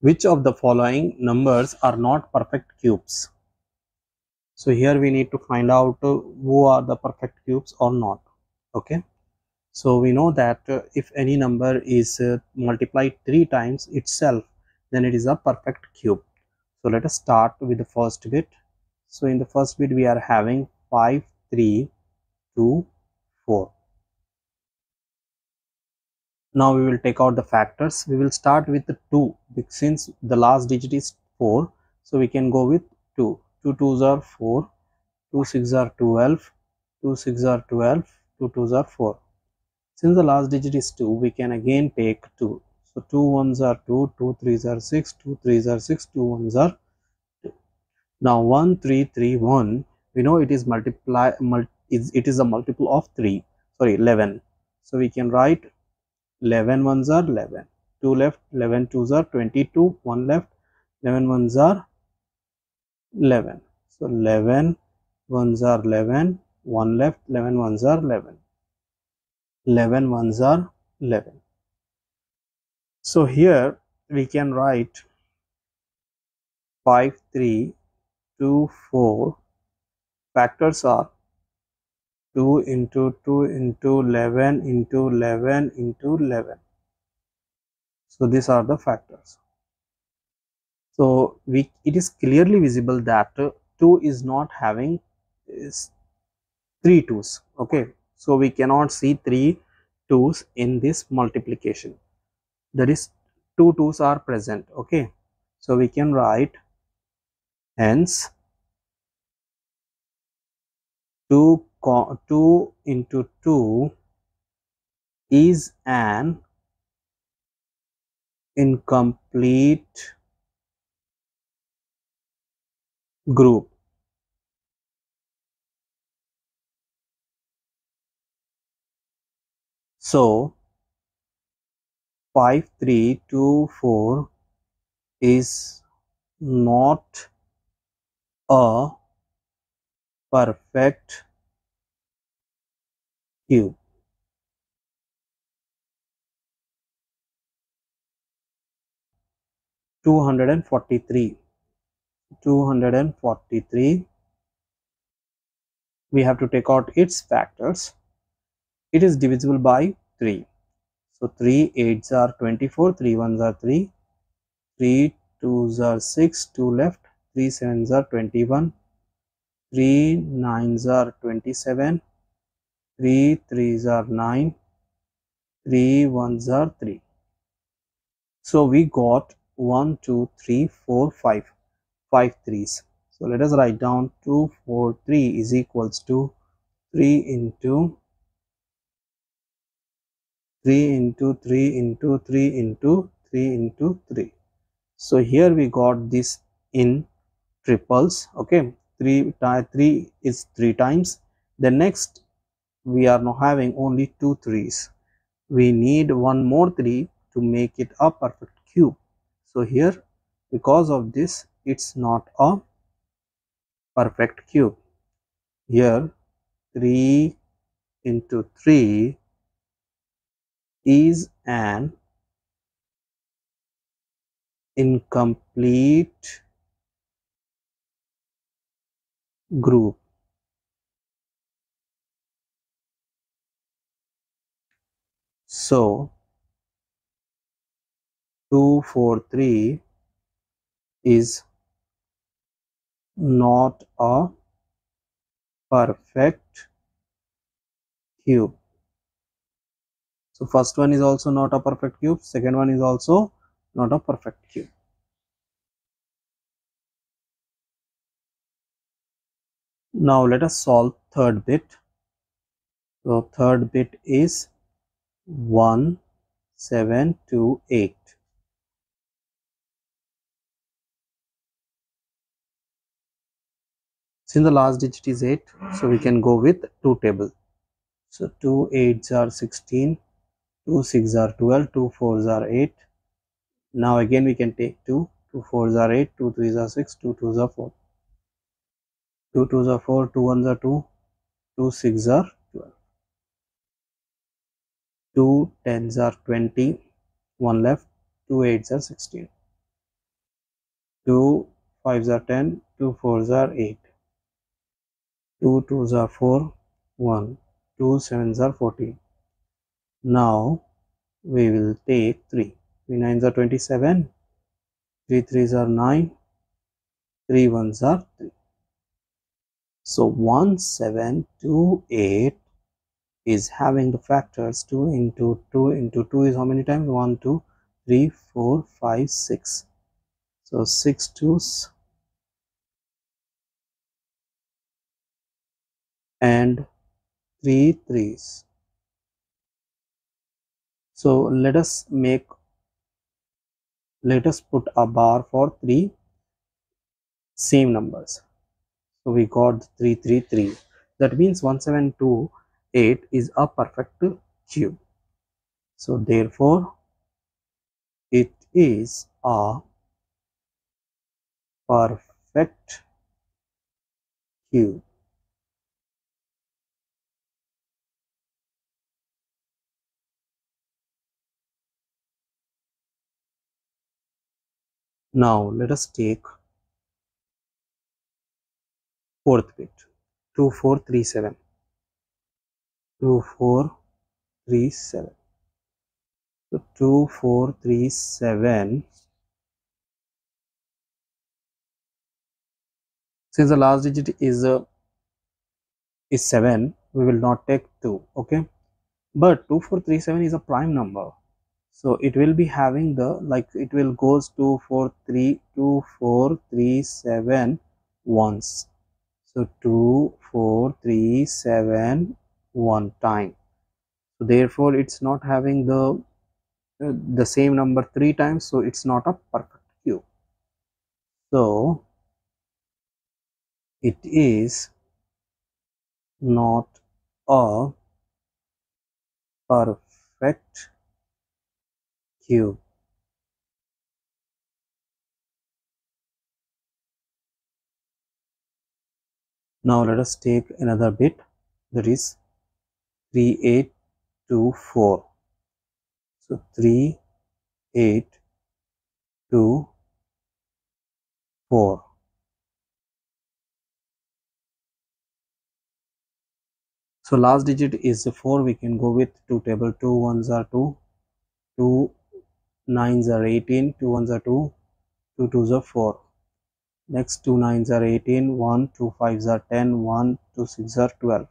which of the following numbers are not perfect cubes? So here we need to find out uh, who are the perfect cubes or not. Okay? So we know that uh, if any number is uh, multiplied three times itself then it is a perfect cube. So let us start with the first bit. So in the first bit we are having 5 3 2 4 now we will take out the factors. We will start with the 2 since the last digit is 4 so we can go with 2 2 2s are 4 2 6 are 12 2 6 are 12 2 2s are 4 since the last digit is 2 we can again take 2 so 2 1s are 2 2 3s are 6 2 3s are 6 2 1s are 2 now 1 3 3 1 we know it is multiply mul it is a multiple of 3 sorry 11 so we can write 11 ones are 11 2 left 11 twos are 22 1 left 11 ones are 11 so 11 ones are 11 1 left 11 ones are 11 11 ones are 11 so here we can write 5 3 2 4 factors are 2 into 2 into 11 into 11 into 11 so these are the factors. So we it is clearly visible that 2 is not having is three twos okay? So we cannot see three twos in this multiplication. That is two twos are present okay? So we can write hence 2 2 into 2 is an incomplete group. So 5324 is not a perfect cube two hundred and forty three two hundred and forty three we have to take out its factors. It is divisible by 3 so 3 8s are 24 3 1s are 3 3 2s are 6 2 left. 3 7s are 21 3 9s are 27 3 threes are 9 3 ones are 3 so we got 1 2 3 4 5 5 threes. So let us write down 2 4 3 is equals to 3 into 3 into 3 into 3 into 3 into 3 so here we got this in triples okay? 3 3 is 3 times. The next we are now having only two threes. We need one more three to make it a perfect cube. So here because of this it's not a perfect cube. Here 3 into 3 is an incomplete group So 243 is not a perfect cube. So first one is also not a perfect cube, second one is also not a perfect cube. Now let us solve third bit. So third bit is one seven two eight. Since the last digit is 8 so we can go with two table. So 2 8s are 16 2 6 are 12 2 4s are 8 now again we can take 2 2 4s are 8 2 3s are 6 2 2s are 4 2 2s are 4 2 1s are 2 2 6 are two tens are 20 one left two eights are 16 2 5s are 10 2 4s are 8 2 2s are 4 1 2 7s are 14 now we will take 3 3 9s are 27 3 3s are 9 3 1s are 3 so 1728 is having the factors 2 into 2 into 2 is how many times? 1 2 3 4 5 6 so 6 twos. And 3 threes. So let us make let us put a bar for three same numbers. So we got 333 that means 1728 is a perfect cube. So therefore it is a perfect cube. Now let us take fourth bit 2437 2437 so 2437 since the last digit is uh, is 7 we will not take 2 okay? But 2437 is a prime number. So it will be having the like it will goes to 4 3 2 4 3 7 once. So 2 4 3 7 1 time. So therefore it's not having the uh, the same number three times so it's not a perfect cube. So it is not a perfect cube. Now let us take another bit that is 3824 so 3 8 2 4 so last digit is 4 we can go with two table two ones are 2 two nines are 18 two ones are 2 two twos are 4 next two nines are 18 1 two fives are 10 1 two six are 12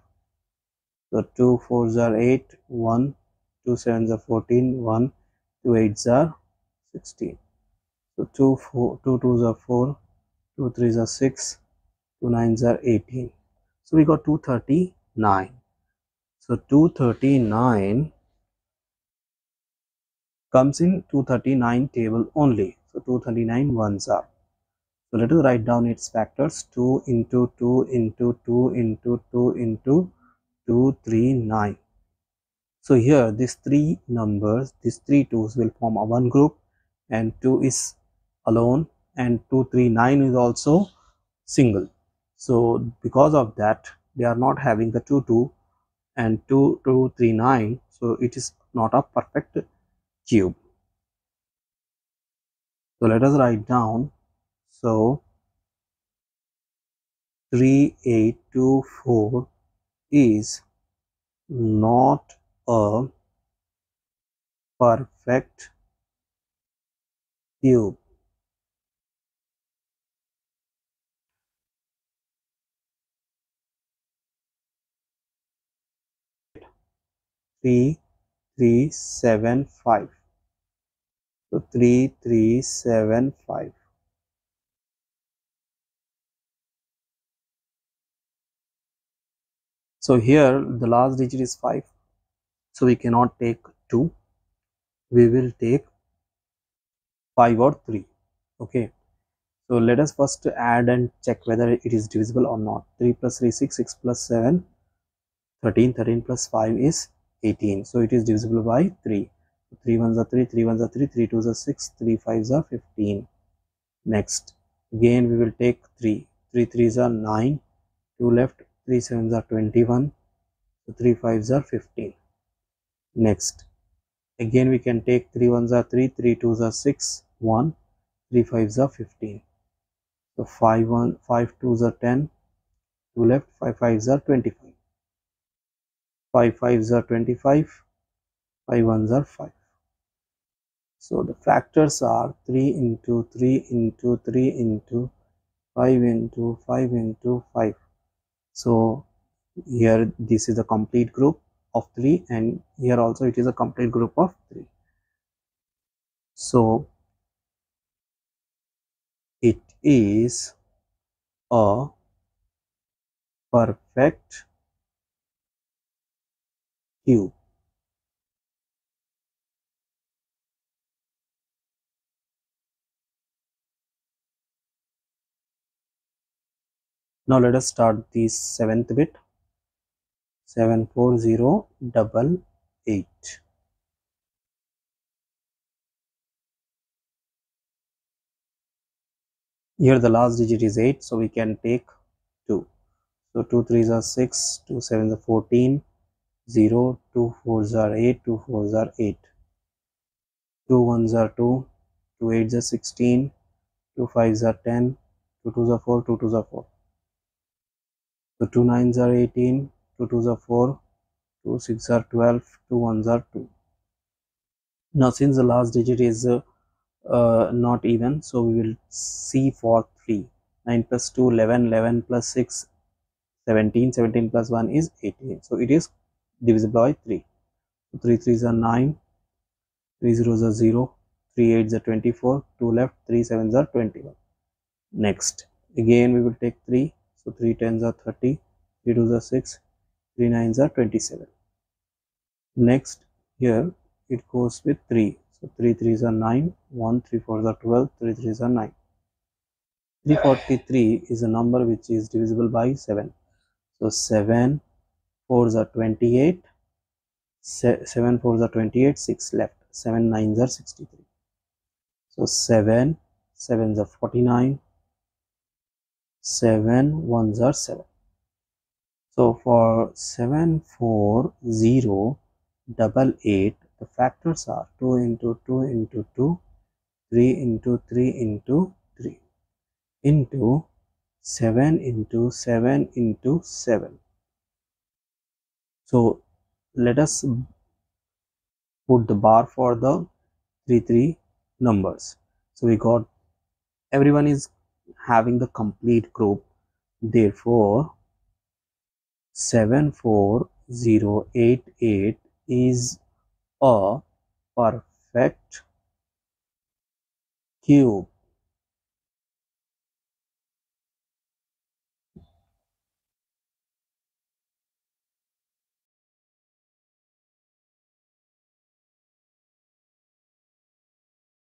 so two fours are 8 1 two sevens are 14 1 two eights are 16 so two four two twos are 4 two threes are 6 two nines are 18 so we got 239 so 239 comes in 239 table only. So 239 ones are. So let us write down its factors 2 into 2 into 2 into 2 into 239. So here these three numbers, these three twos will form a one group and 2 is alone and 239 is also single. So because of that they are not having the 2 2 and 2 2 3 9 so it is not a perfect cube so let us write down so 3824 is not a perfect cube three three seven five. So three three seven five so here the last digit is 5 so we cannot take 2 we will take 5 or 3 okay. So let us first add and check whether it is divisible or not. 3 plus 3 6 6 plus 7 13 13 plus 5 is 18 so it is divisible by 3 3 ones are 3 3 ones are 3 3 twos are 6 3 fives are 15 next again we will take 3 3 threes are 9 2 left 3 sevens are 21 so 3 fives are 15 next again we can take 3 ones are 3 3 twos are 6 1 3 fives are 15 so 5 1 5 2s are 10 2 left 5 5s are 25 5 5s are 25 5 1s are 5 so the factors are 3 into 3 into 3 into 5 into 5 into 5 so here this is a complete group of 3 and here also it is a complete group of 3 so it is a perfect cube now let us start the seventh bit. 74088 here the last digit is 8 so we can take 2 so 2 3s are 6 2 7s are 14 0 2 4s are 8 2 4s are 8 2 1s are 2 2 8s are 16 2 5s are 10 2 2s are 4 2 2s are 4 so 2 9s are 18, 2 2s are 4, 2 6 are 12, 2 1s are 2. Now since the last digit is uh, uh, not even, so we will see for 3. 9 plus 2, 11, 11 plus 6, 17, 17 plus 1 is 18. So it is divisible by 3. So 3 3s are 9, 3 zeros are 0, 3 8s are 24, 2 left, 3 7s are 21. Next, again we will take 3 so 3 tens are 30, 3 twos are 6, 3 nines are 27. Next here it goes with 3. So 3 threes are 9, 1, 3 fours are 12, 3 threes are 9. 343 is a number which is divisible by 7. So 7 fours are 28, 7 fours are 28, 6 left, 7 nines are 63. So 7 sevens are 49, 7 ones are 7 so for 7 4 0 double 8 the factors are 2 into 2 into 2 3 into 3 into 3 into 7 into 7 into 7 so let us put the bar for the 3 3 numbers. So we got everyone is having the complete group therefore 74088 is a perfect cube